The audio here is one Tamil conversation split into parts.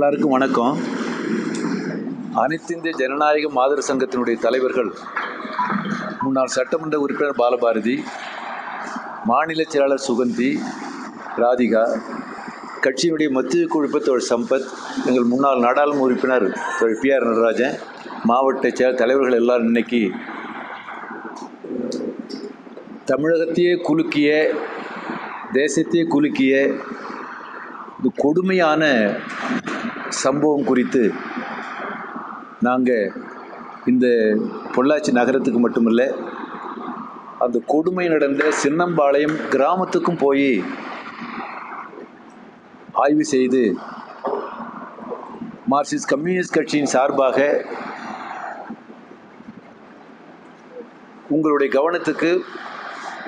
எல்லாருக்கும் வணக்கம். அனைத்திந்திய ஜனநாயக மாதர் சங்கத்தினுடைய தலைவர்கள் முன்னாள் சட்டமன்ற உறுப்பினர் பாலபாரதி மாநில செயலாளர் சுகந்தி ராதிகா கட்சியினுடைய மத்திய குழுப்ப தோழர் சம்பத் எங்கள் முன்னாள் நாடாளுமன்ற உறுப்பினர் தோழர் பி ஆர் நடராஜன் மாவட்ட செயல் தலைவர்கள் எல்லாரும் இன்னைக்கு தமிழகத்தையே குலுக்கிய தேசத்தையே குலுக்கிய இந்த கொடுமையான சம்பவம் குறித்து நாங்கள் இந்த பொள்ளாச்சி நகரத்துக்கு மட்டுமல்ல அந்த கொடுமை நடந்த சின்னம்பாளையம் கிராமத்துக்கும் போய் ஆய்வு செய்து மார்க்சிஸ்ட் கம்யூனிஸ்ட் கட்சியின் சார்பாக உங்களுடைய கவனத்துக்கு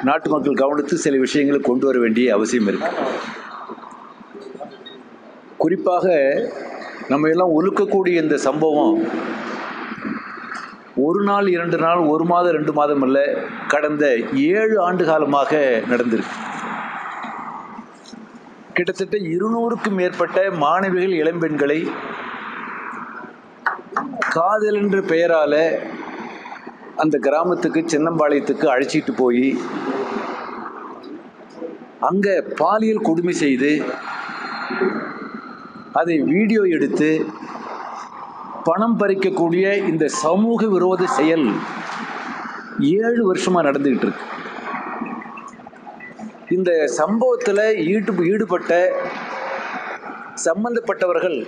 நாட்டு மக்கள் கவனத்துக்கு சில விஷயங்களை கொண்டு வர வேண்டிய அவசியம் இருக்கு. குறிப்பாக நம்ம எல்லாம் ஒழுக்கக்கூடிய இந்த சம்பவம் ஒரு நாள் இரண்டு நாள் ஒரு மாதம் ரெண்டு மாதம் இல்லை கடந்த ஏழு ஆண்டு காலமாக நடந்திருக்கு. கிட்டத்தட்ட இருநூறுக்கும் மேற்பட்ட மாணவிகள் இளம்பெண்களை காதல் என்ற பெயரால அந்த கிராமத்துக்கு சின்னம்பாளையத்துக்கு அழைச்சிட்டு போய் அங்க பாலியல் கொடுமை செய்து அதை வீடியோ எடுத்து பணம் பறிக்கக்கூடிய இந்த சமூக விரோத செயல் ஏழு வருஷமாக நடந்துகிட்டு இருக்கு இந்த சம்பவத்தில் ஈடு ஈடுபட்ட சம்பந்தப்பட்டவர்கள்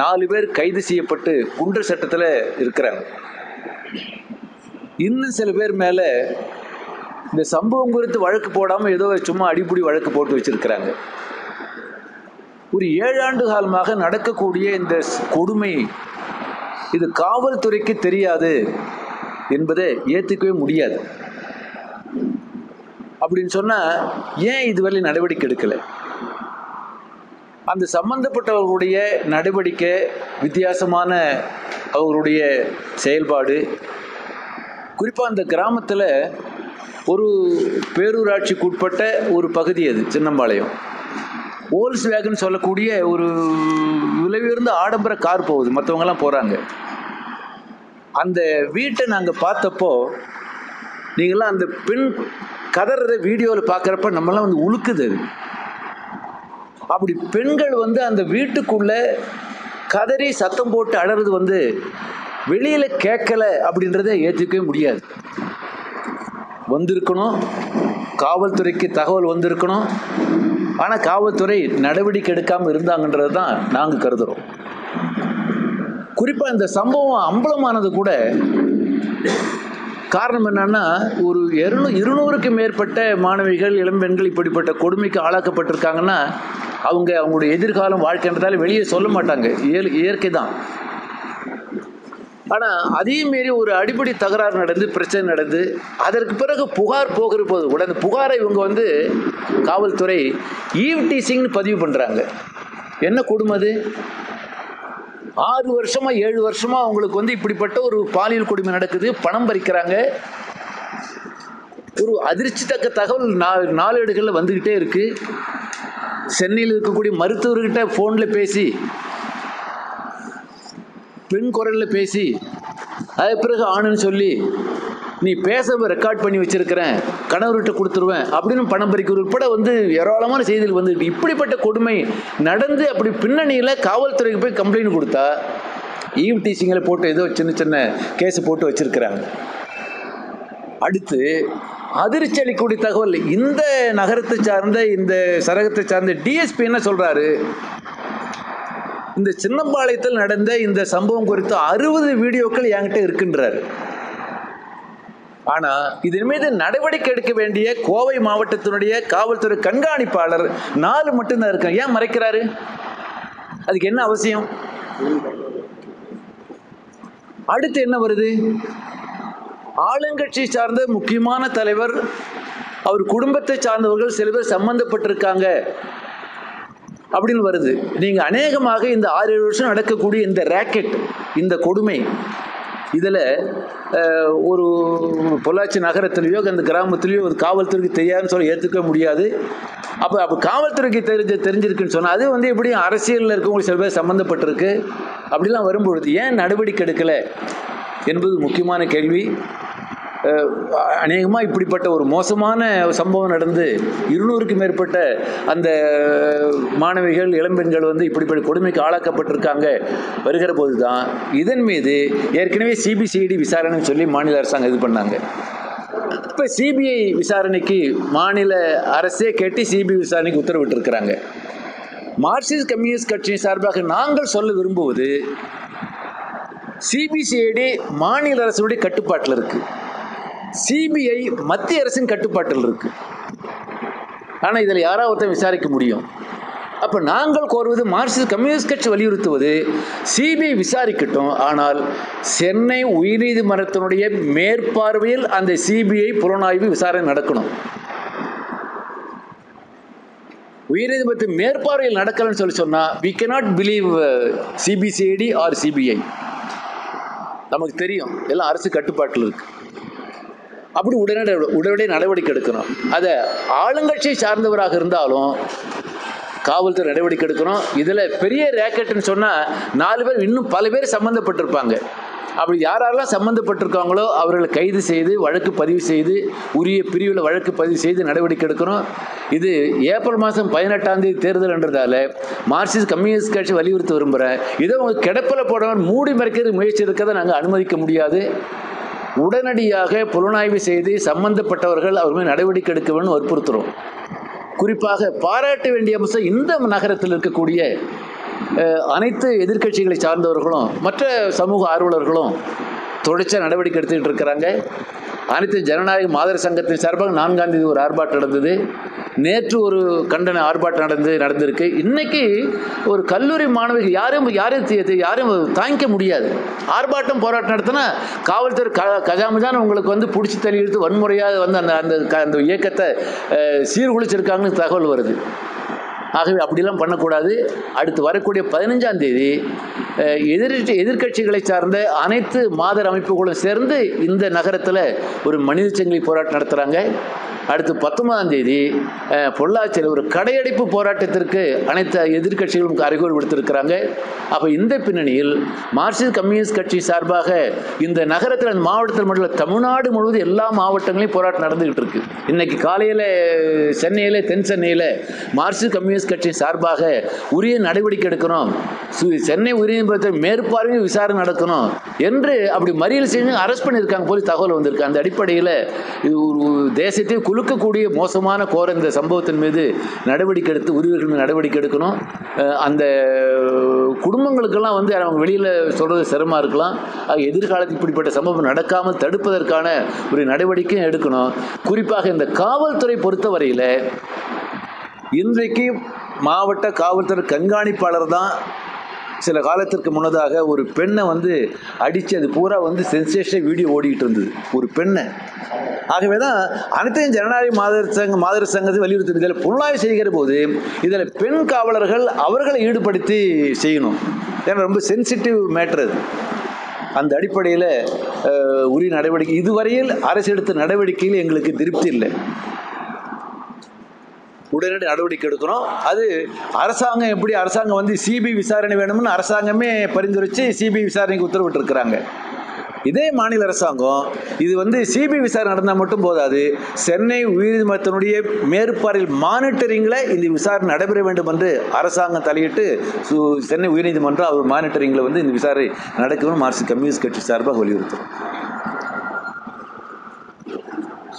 நாலு பேர் கைது செய்யப்பட்டு குண்டர் சட்டத்தில் இருக்கிறாங்க. இன்னும் சில பேர் மேலே இந்த சம்பவம் குறித்து வழக்கு போடாமல் ஏதோ சும்மா அடிப்படி வழக்கு போட்டு வச்சிருக்கிறாங்க. ஒரு ஏழாண்டு காலமாக நடக்கக்கூடிய இந்த கொடுமை இது காவல்துறைக்கு தெரியாது என்பதை ஏற்றுக்கவே முடியாது. அப்படின்னு சொன்னால் ஏன் இதுவரை நடவடிக்கை எடுக்கலை? அந்த சம்பந்தப்பட்டவர்களுடைய நடவடிக்கை வித்தியாசமான அவர்களுடைய செயல்பாடு. குறிப்பாக அந்த கிராமத்தில் ஒரு பேரூராட்சிக்கு உட்பட்ட ஒரு பகுதி அது சின்னம்பாளையம். ஓல்ஸ் வேகன் சொல்லக்கூடிய ஒரு விலை உயர்ந்த ஆடம்பர கார் போகுது. மற்றவங்கலாம் போகிறாங்க அந்த வீட்டை நாங்கள் பார்த்தப்போ நீங்களாம் அந்த பெண் கதறத வீடியோவில் பார்க்குறப்ப நம்மளாம் வந்து உழுக்குது அது. அப்படி பெண்கள் வந்து அந்த வீட்டுக்குள்ள கதறி சத்தம் போட்டு அழறது வந்து வெளியில் கேட்கல அப்படின்றத ஏற்றுக்கவே முடியாது. வந்திருக்கணும். காவல்துறைக்கு தகவல் வந்திருக்கணும். ஆனால் காவல்துறை நடவடிக்கை எடுக்காமல் இருந்தாங்கன்றது தான் நாங்கள் கருதுகிறோம் குறிப்பாக இந்த சம்பவம் அம்பலமானது கூட காரணம் என்னன்னா ஒரு இருநூ இருநூறுக்கு மேற்பட்ட மாணவிகள் இளம்பெண்கள் இப்படிப்பட்ட கொடுமைக்கு ஆளாக்கப்பட்டிருக்காங்கன்னா அவங்க அவங்களுடைய எதிர்காலம் வாழ்க்கைன்றதால வெளியே சொல்ல மாட்டாங்க. இயல் இயற்கை தான். ஆனால் அதையும் மீறி ஒரு அடிப்படை தகராறு நடந்து பிரச்சனை நடந்து அதற்கு பிறகு புகார் போகிற போது உடனே புகாரை இவங்க வந்து காவல்துறை ஈவ் டீசிங்னு பதிவு பண்ணுறாங்க என்ன கொடுமை அது? ஆறு வருஷமா ஏழு வருஷமா அவங்களுக்கு வந்து இப்படிப்பட்ட ஒரு பாலியல் கொடுமை நடக்குது பணம் பறிக்கிறாங்க. ஒரு அதிர்ச்சி தக்க தகவல் நா நாளேடுகளில் வந்துக்கிட்டே இருக்கு. சென்னையில் இருக்கக்கூடிய மருத்துவர்கிட்ட ஃபோனில் பேசி பெண் குரலில் பேசி அது பிறகு ஆணுன்னு சொல்லி நீ பேச ரெக்கார்ட் பண்ணி வச்சிருக்கிறேன் கணவர்கிட்ட கொடுத்துருவேன் அப்படின்னு பணம் பறிக்க உட்பட வந்து ஏராளமான செய்திகள் வந்துட்டு இப்படிப்பட்ட கொடுமை நடந்து அப்படி பின்னணியில் காவல்துறைக்கு போய் கம்ப்ளைண்ட் கொடுத்தா ஈவ் டீசிங்கில் போட்டு ஏதோ சின்ன சின்ன கேஸ் போட்டு வச்சிருக்கிறாங்க. அடுத்து அதிர்ச்சி அளிக்கக்கூடிய தகவல் இந்த நகரத்தை சார்ந்த இந்த சரகத்தை சார்ந்த டிஎஸ்பி என்ன சொல்கிறாரு இந்த சின்னம்பாளையத்தில் நடந்த இந்த சம்பவம் குறித்து அறுபது வீடியோக்கள் என்கிட்ட இருக்கின்றார். ஆனா இதன் மீது நடவடிக்கை எடுக்க வேண்டிய கோவை மாவட்டத்தினுடைய காவல்துறை கண்காணிப்பாளர் நாலு மட்டும்தான் இருக்காங்க. ஏன் மறைக்கிறாரு? அதுக்கு என்ன அவசியம்? அடுத்து என்ன வருது? ஆளுங்கட்சி சார்ந்த முக்கியமான தலைவர் அவர் குடும்பத்தை சார்ந்தவர்கள் சில பேர் சம்பந்தப்பட்டிருக்காங்க. அப்படின்னு வருது. நீங்க அநேகமாக இந்த ஆறு ஏழு வருஷம் நடக்கக்கூடிய இந்த ரேக்கெட் இந்த கொடுமை இதில் ஒரு பொள்ளாச்சி நகரத்திலேயோ அந்த கிராமத்திலேயோ ஒரு காவல்துறைக்கு தெரியாதுன்னு சொல்லி ஏற்றுக்க முடியாது. அப்போ அப்போ காவல்துறைக்கு தெரிஞ்ச தெரிஞ்சிருக்குன்னு சொன்னால் அது வந்து எப்படியும் அரசியலில் இருக்கவங்களுக்கு சில பேர் சம்மந்தப்பட்டிருக்கு. அப்படிலாம் வரும்பொழுது ஏன் நடவடிக்கை எடுக்கலை? என்பது முக்கியமான கேள்வி. அநேகமாக இப்படிப்பட்ட ஒரு மோசமான சம்பவம் நடந்து இருநூறுக்கும் மேற்பட்ட அந்த மாணவிகள் இளம்பெண்கள் வந்து இப்படிப்பட்ட கொடுமைக்கு ஆளாக்கப்பட்டிருக்காங்க வருகிற போது தான் இதன் மீது ஏற்கனவே சிபிசிஐடி விசாரணைன்னு சொல்லி மாநில அரசாங்கம் இது பண்ணாங்க. இப்போ சிபிஐ விசாரணைக்கு மாநில அரசே கேட்டு சிபிஐ விசாரணைக்கு உத்தரவிட்டிருக்கிறாங்க. மார்க்சிஸ்ட் கம்யூனிஸ்ட் கட்சியின் சார்பாக நாங்கள் சொல்ல விரும்புவது சிபிசிஐடி மாநில அரசுடைய கட்டுப்பாட்டில் இருக்குது சிபிஐ மத்திய அரசின் கட்டுப்பாட்டில் இருக்கு. ஆனால் இதில் யாராவது ஒருத்தர் விசாரிக்க முடியும்? அப்போ நாங்கள் கோருவது மார்க்சிஸ்ட் கம்யூனிஸ்ட் கட்சி வலியுறுத்துவது சிபிஐ விசாரிக்கட்டும் ஆனால் சென்னை உயர்நீதிமன்றத்தினுடைய மேற்பார்வையில் அந்த சிபிஐ புலனாய்வு விசாரணை நடக்கணும். உயர்நீதிமன்றத்தின் மேற்பார்வையில் நடக்கலன்னு சொல்லி சொன்னால் we cannot believe CBCID or CBI நமக்கு தெரியும் எல்லாம் அரசு கட்டுப்பாட்டில் இருக்குது அப்படி உடனடி உடனடி நடவடிக்கை எடுக்கணும். அதை ஆளுங்கட்சியை சார்ந்தவராக இருந்தாலும் காவல்துறை நடவடிக்கை எடுக்கணும். இதில் பெரிய ரேக்கெட்டுன்னு சொன்னால் நாலு பேர் இன்னும் பல பேர் சம்மந்தப்பட்டிருப்பாங்க அப்படி யாரெல்லாம் சம்மந்தப்பட்டிருக்காங்களோ அவர்களை கைது செய்து வழக்கு பதிவு செய்து உரிய பிரிவில் வழக்கு பதிவு செய்து நடவடிக்கை எடுக்கணும். இது ஏப்ரல் மாதம் பதினெட்டாம் தேதி தேர்தல்ன்றதால மார்க்சிஸ்ட் கம்யூனிஸ்ட் கட்சி வலியுறுத்த விரும்புகிறேன் இதை உங்கள் கிடப்பில் போடணும் மூடி மறைக்கிறது முயற்சி இருக்கிறத நாங்கள் அனுமதிக்க முடியாது. உடனடியாக புலனாய்வு செய்து சம்பந்தப்பட்டவர்கள் அவர் மேல் நடவடிக்கை எடுக்க வேண்டும் வற்புறுத்துகிறோம் குறிப்பாக பாராட்ட வேண்டிய அம்சம் இந்த நகரத்தில் இருக்கக்கூடிய அனைத்து எதிர்கட்சிகளை சார்ந்தவர்களும் மற்ற சமூக ஆர்வலர்களும் தொடர்ச்சியாக நடவடிக்கை எடுத்துக்கிட்டு இருக்கிறாங்க. அனைத்து ஜனநாயக மாதர் சங்கத்தின் சார்பாக நான்காம் தேதி ஒரு ஆர்ப்பாட்டம் நடந்தது. நேற்று ஒரு கண்டன ஆர்ப்பாட்டம் நடந்து நடந்திருக்கு. இன்னைக்கு ஒரு கல்லூரி மாணவிகள் யாரும் யாரும் யாரும் தாங்கிக்க முடியாது. ஆர்ப்பாட்டம் போராட்டம் நடத்தினா காவல்துறை க கஜாமிதான் உங்களுக்கு வந்து பிடிச்சி தள்ளி இழுத்து வன்முறையாக வந்து அந்த அந்த அந்த இயக்கத்தை சீர்குலைச்சிருக்காங்கன்னு தகவல் வருது. ஆகவே அப்படிலாம் பண்ணக்கூடாது. அடுத்து வரக்கூடிய பதினஞ்சாம் தேதி எதிர் எதிர்கட்சிகளை சார்ந்த அனைத்து மாதர் அமைப்புகளும் சேர்ந்து இந்த நகரத்தில் ஒரு மனித சங்கிலி போராட்டம் நடத்துகிறாங்க அடுத்து பத்தொன்பதாம் தேதி பொள்ளாச்சியில் ஒரு கடையடைப்பு போராட்டத்திற்கு அனைத்து எதிர்கட்சிகளும் அறிகுறி விடுத்திருக்கிறாங்க. அப்போ இந்த பின்னணியில் மார்க்சிஸ்ட் கம்யூனிஸ்ட் கட்சி சார்பாக இந்த நகரத்தில் அந்த மாவட்டத்தில் மட்டும் இல்லை தமிழ்நாடு முழுவதும் எல்லா மாவட்டங்களையும் போராட்டம் நடந்துகிட்டு இருக்கு. இன்னைக்கு காலையில் சென்னையில் தென் சென்னையில் மார்க்சிஸ்ட் கம்யூனிஸ்ட் கட்சி சார்பாக உரிய நடவடிக்கை எடுக்கணும். சென்னை உயர்நீதிமன்றத்தில் மேற்பார்வை விசாரணை நடக்கணும் என்று அப்படி மறியல் செஞ்சு அரெஸ்ட் பண்ணியிருக்காங்க போலீஸ் தகவல் வந்திருக்கு. அந்த அடிப்படையில் தேசத்தையும் ஒரு குலுக்கக்கூடிய மோசமான கோர இந்த சம்பவத்தின் மீது நடவடிக்கை எடுத்து உரிமைகள் நடவடிக்கை எடுக்கணும். அந்த குடும்பங்களுக்கெல்லாம் வந்து அவங்க வெளியில் சொல்கிறது சிரமமாக இருக்கலாம். எதிர்காலத்தில் இப்படிப்பட்ட சம்பவம் நடக்காமல் தடுப்பதற்கான ஒரு நடவடிக்கையும் எடுக்கணும். குறிப்பாக இந்த காவல்துறை பொறுத்தவரையில் இன்றைக்கு மாவட்ட காவல்துறை கண்காணிப்பாளர் தான் சில காலத்திற்கு முன்னதாக ஒரு பெண்ணை வந்து அடித்து அது பூரா வந்து சென்சேஷனே வீடியோ ஓடிக்கிட்டு இருந்தது. ஒரு பெண்ணை. ஆகவே தான் அனைத்தையும் ஜனநாயக மாதர் சங்க மாதர் சங்கத்தை வலியுறுத்தி இதில் புலனாய்வு செய்கிற போது இதில் பெண் காவலர்கள் அவர்களை ஈடுபடுத்தி செய்யணும். ஏன்னா ரொம்ப சென்சிட்டிவ் மேட்ரு அது. அந்த அடிப்படையில் உரிய நடவடிக்கை இதுவரையில் அரசு எடுத்த நடவடிக்கையில் எங்களுக்கு திருப்தி இல்லை. உடனடி நடவடிக்கை எடுக்கணும் அது அரசாங்கம் எப்படி அரசாங்கம் வந்து சிபிஐ விசாரணை வேணும்னு அரசாங்கமே பரிந்துரைச்சு சிபிஐ விசாரணைக்கு உத்தரவிட்டிருக்கிறாங்க. இதே மாநில அரசாங்கம் இது வந்து சிபிஐ விசாரணை நடந்தால் மட்டும் போதாது சென்னை உயர்நீதிமன்றத்தினுடைய மேற்பார்வையில் மானிட்டரிங்கில் இந்த விசாரணை நடைபெற வேண்டும் என்று அரசாங்கம் தலையிட்டு சென்னை உயர்நீதிமன்றம் அவர் மானிட்டரிங்கில் வந்து இந்த விசாரணை நடக்கணும் மார்க்சிஸ்ட் கம்யூனிஸ்ட் கட்சி சார்பாக வலியுறுத்தும்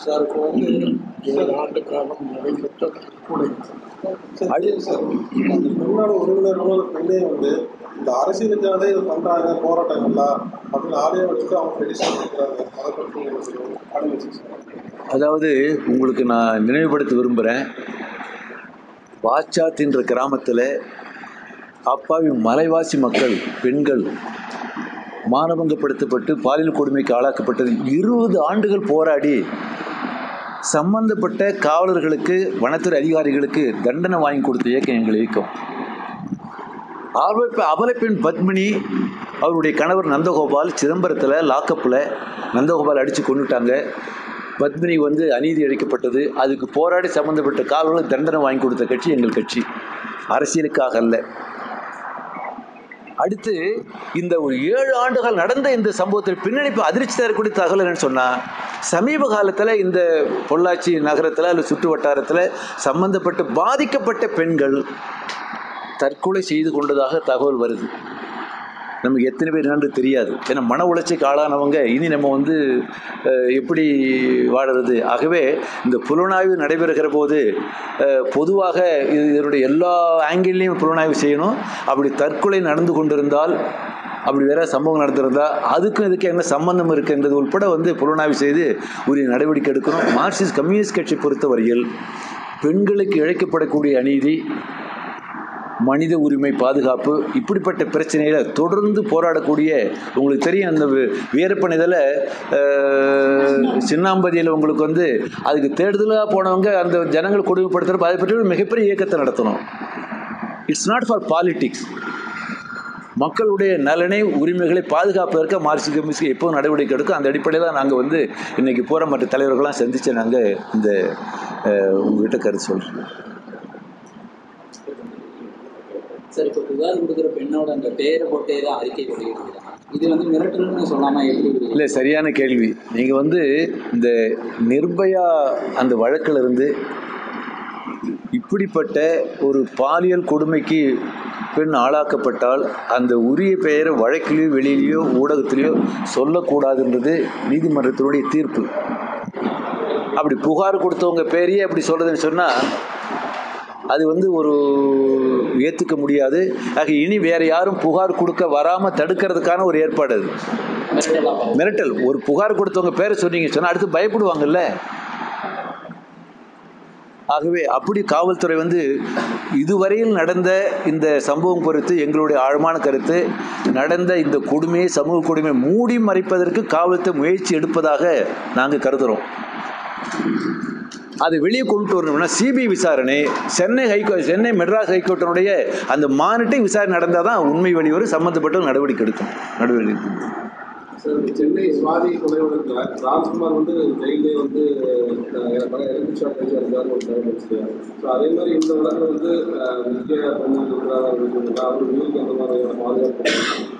சார் இப்போ வந்து ஏழு ஆண்டு காலம் நடைபெற்ற கொலை சார் அந்த பெண்ணோட உறவினர்களோட பெண்ணே வந்து இந்த அரசியலுக்காக இது பண்றாங்க போராட்டங்கள்லாம் அப்படின்னு ஆலயம் வச்சுட்டு அவங்க பெடிஷன் கொடுக்குறாங்க அதை பற்றி உங்களுக்கு அனுமதி சார் அதாவது உங்களுக்கு நான் நினைவுபடுத்த விரும்புகிறேன் பாச்சாத்தின்ற கிராமத்தில் அப்பாவி மலைவாசி மக்கள் பெண்கள் மானபங்கப்படுத்தப்பட்டு பாலியல் கொடுமைக்கு ஆளாக்கப்பட்டது. இருபது ஆண்டுகள் போராடி சம்பந்தப்பட்ட காவலர்களுக்கு வனத்துறை அதிகாரிகளுக்கு தண்டனை வாங்கி கொடுத்த இயக்கம் எங்கள் இயக்கம் அவல அபலப்பெண் பத்மினி அவருடைய கணவர் நந்தகோபால் சிதம்பரத்தில் லாக்கப்பில் நந்தகோபால் அடித்து கொண்டுட்டாங்க பத்மினி வந்து அநீதி அளிக்கப்பட்டது. அதுக்கு போராடி சம்மந்தப்பட்ட காவலர்களுக்கு தண்டனை வாங்கி கொடுத்த கட்சி எங்கள் கட்சி. அரசியலுக்காக அல்ல. அடுத்து இந்த ஒரு ஏழு ஆண்டுகள் நடந்த இந்த சம்பவத்தில் பின்னணி இப்போ அதிர்ச்சி தரக்கூடிய தகவல் என்னன்னு சொன்னால் சமீப காலத்தில் இந்த பொள்ளாச்சி நகரத்தில் அல்லது சுற்று வட்டாரத்தில் சம்பந்தப்பட்டு பாதிக்கப்பட்ட பெண்கள் தற்கொலை செய்து கொண்டதாக தகவல் வருது. நமக்கு எத்தனை பேர் என்னன்னு தெரியாது. ஏன்னா மன உளைச்சிக்கு ஆளானவங்க இனி நம்ம வந்து எப்படி வாழறது? ஆகவே இந்த புலனாய்வு நடைபெறுகிற போது பொதுவாக இது இதனுடைய எல்லா ஆங்கிள்லையும் புலனாய்வு செய்யணும். அப்படி தற்கொலை நடந்து கொண்டிருந்தால் அப்படி வேற சம்பவம் நடந்திருந்தா அதுக்கும் இதுக்கு என்ன சம்பந்தம் இருக்குன்றது உட்பட வந்து புலனாய்வு செய்து உரிய நடவடிக்கை எடுக்கணும். மார்க்சிஸ்ட் கம்யூனிஸ்ட் கட்சி பொறுத்தவரையில் பெண்களுக்கு இழைக்கப்படக்கூடிய அநீதி மனித உரிமை பாதுகாப்பு இப்படிப்பட்ட பிரச்சனையில் தொடர்ந்து போராடக்கூடிய உங்களுக்கு தெரியும் அந்த வீரப்பன் இதில் சின்னாம்பதியில் உங்களுக்கு வந்து அதுக்கு தேடுதலாக போனவங்க அந்த ஜனங்களை கொடுமைப்படுத்துகிறப்ப அதை பற்றி ஒரு மிகப்பெரிய இயக்கத்தை நடத்தணும். இட்ஸ் நாட் ஃபார் பாலிட்டிக்ஸ் மக்களுடைய நலனை உரிமைகளை பாதுகாப்பதற்கு மார்க்சிஸ்ட் கம்யூனிஸ்ட் எப்போ நடவடிக்கை எடுக்கும் அந்த அடிப்படையில் தான் நாங்கள் வந்து இன்றைக்கி போகிற மற்ற தலைவர்கள்லாம் சந்தித்து நாங்கள் இந்த உங்கள்கிட்ட கருத்து சொல்கிறோம் சார் இப்போ புகார் கொடுக்குற பெண்ணோட அந்த பேரை போட்டே தான் அறிக்கை வெளியிடுறாங்க இது வந்து மிரட்டல்னு சொல்லாம எப்படி இல்லை சரியான கேள்வி. நீங்கள் வந்து இந்த நிர்பயா அந்த வழக்கில் இருந்து இப்படிப்பட்ட ஒரு பாலியல் கொடுமைக்கு பெண் ஆளாக்கப்பட்டால் அந்த உரிய பெயரை வழக்கிலேயோ வெளியிலேயோ ஊடகத்திலேயோ சொல்லக்கூடாதுன்றது நீதிமன்றத்தினுடைய தீர்ப்பு. அப்படி புகார் கொடுத்தவங்க பேரையே அப்படி சொல்கிறதுன்னு சொன்னால் அது வந்து ஒரு ஏற்றுக்க முடியாது. ஆக இனி வேற யாரும் புகார் கொடுக்க வராமல் தடுக்கிறதுக்கான ஒரு ஏற்பாடு அது. மிரட்டல். ஒரு புகார் கொடுத்தவங்க பேரை சொன்னீங்க சொன்னால் அடுத்து பயப்படுவாங்கல்ல. ஆகவே அப்படி காவல்துறை வந்து இதுவரையில் நடந்த இந்த சம்பவம் குறித்து எங்களுடைய ஆழமான கருத்து நடந்த இந்த கொடுமையை சமூக கொடுமையை மூடி மறைப்பதற்கு காவல்துறை முயற்சி எடுப்பதாக நாங்கள் கருதுகிறோம் அது வெளியே கொண்டு வரணும்னா சிபிஐ விசாரணை சென்னை ஹைகோ சென்னை மெட்ராஸ் ஹைகோர்ட்டினுடைய அந்த மானிட்டை விசாரணை நடந்தால் தான் உண்மை வெளிவரும் சம்மந்தப்பட்ட நடவடிக்கை எடுக்கும் நடவடிக்கை எடுக்கும் சென்னை சுவாதி கொலை வழக்கில் வந்து ஜெயிலே வந்து ஸோ அதே மாதிரி இந்த வழக்கில் வந்து அவர் அந்த மாதிரியான பாதுகாப்பு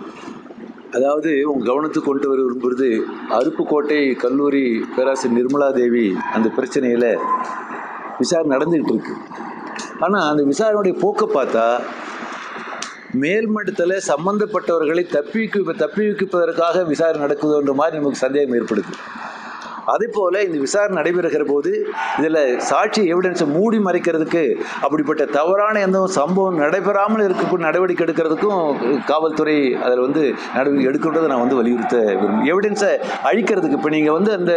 அதாவது உங்கள் கவனத்துக்கு கொண்டு வர விரும்புகிறது அருப்புக்கோட்டை கல்லூரி பேராசிரியர் நிர்மலா தேவி அந்த பிரச்சனையில் விசாரணை நடந்துகிட்டு இருக்கு. ஆனால் அந்த விசாரணையுடைய போக்கை பார்த்தா மேல்மட்டத்தில் சம்பந்தப்பட்டவர்களை தப்பி தப்பி வைப்பதற்காக விசாரணை நடக்குதுன்ற மாதிரி நமக்கு சந்தேகம் ஏற்படுது. அதே போல் இந்த விசாரணை நடைபெறுகிற போது இதில் சாட்சி எவிடன்ஸை மூடி மறைக்கிறதுக்கு அப்படிப்பட்ட தவறான எந்த சம்பவம் நடைபெறாமல் இருக்கக்கூடிய நடவடிக்கை எடுக்கிறதுக்கும் காவல்துறை அதில் வந்து நடவடிக்கை எடுக்கின்றதை நான் வந்து வலியுறுத்த விரும்புகிறேன். எவிடன்ஸை அழிக்கிறதுக்கு இப்போ நீங்கள் வந்து அந்த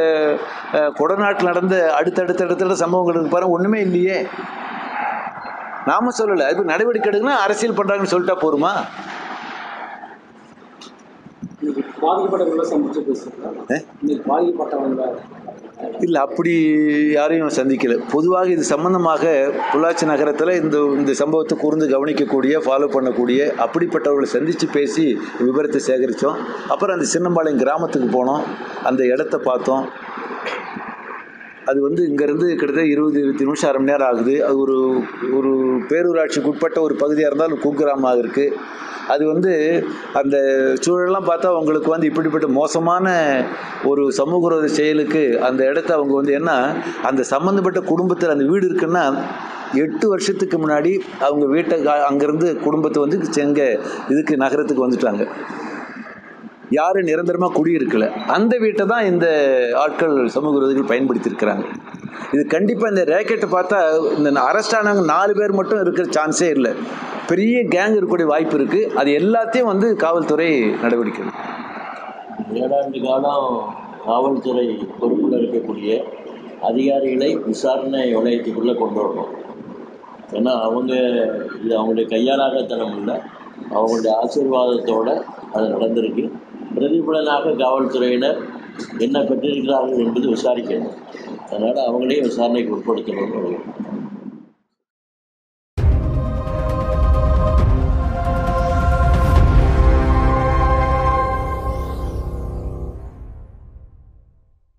கொடநாட்டில் நடந்த அடுத்தடுத்த இடத்துல சம்பவங்கள் இருக்கு ஒன்றுமே இல்லையே. நாம சொல்லலை. அது நடவடிக்கை எடுக்கணும் அரசியல் பண்ணுறாங்கன்னு சொல்லிட்டா போருமா இல்லை அப்படி யாரையும் சந்திக்கல. பொதுவாக இது சம்பந்தமாக பொள்ளாச்சி நகரத்தில் இந்த இந்த சம்பவத்தை கூர்ந்து கவனிக்கக்கூடிய ஃபாலோ பண்ணக்கூடிய அப்படிப்பட்டவர்களை சந்தித்து பேசி விவரத்தை சேகரித்தோம் அப்புறம் அந்த சின்னம்பாளையம் கிராமத்துக்கு போனோம். அந்த இடத்த பார்த்தோம். அது வந்து இங்கேருந்து கிட்டத்தட்ட இருபது இருபத்தி நிமிஷம் அரை மணி நேரம் ஆகுது. அது ஒரு ஒரு பேரூராட்சிக்கு உட்பட்ட ஒரு பகுதியாக இருந்தாலும் குக்கிராமமாக இருக்குது அது வந்து அந்த சூழலெல்லாம் பார்த்தா அவங்களுக்கு வந்து இப்படிப்பட்ட மோசமான ஒரு சமூக விரோத செயலுக்கு அந்த இடத்த அவங்க வந்து என்ன அந்த சம்மந்தப்பட்ட குடும்பத்தில் அந்த வீடு இருக்குன்னா எட்டு வருஷத்துக்கு முன்னாடி அவங்க வீட்டை கா- அங்கேருந்து குடும்பத்தை வந்து செங்க இதுக்கு நகரத்துக்கு வந்துட்டாங்க. யாரும் நிரந்தரமாக குடியிருக்கல. அந்த வீட்டை தான் இந்த ஆட்கள் சமூக விரோதிகள் பயன்படுத்தியிருக்கிறாங்க. இது கண்டிப்பாக இந்த ரேக்கெட்டை பார்த்தா இந்த அரெஸ்ட் ஆனவங்க நாலு பேர் மட்டும் இருக்கிற சான்ஸே இல்லை. பெரிய கேங் இருக்கக்கூடிய வாய்ப்பு இருக்குது அது எல்லாத்தையும் வந்து காவல்துறை நடவடிக்கை. ஏழாண்டு காலம் காவல்துறை பொறுப்பில் இருக்கக்கூடிய அதிகாரிகளை விசாரணை வளையத்துக்குள்ளே கொண்டு வரணும். ஏன்னா அவங்க இது அவங்களுடைய கையாளாகத்தனம் இல்லை அவங்களுடைய ஆசீர்வாதத்தோட அது நடந்திருக்கு. பிரதிபலனாக காவல்துறையினர் என்ன பெற்றிருக்கிறார்கள் என்பது விசாரிக்கணும். அதனால் அவங்களே விசாரணைக்கு உட்படுத்தணும்னு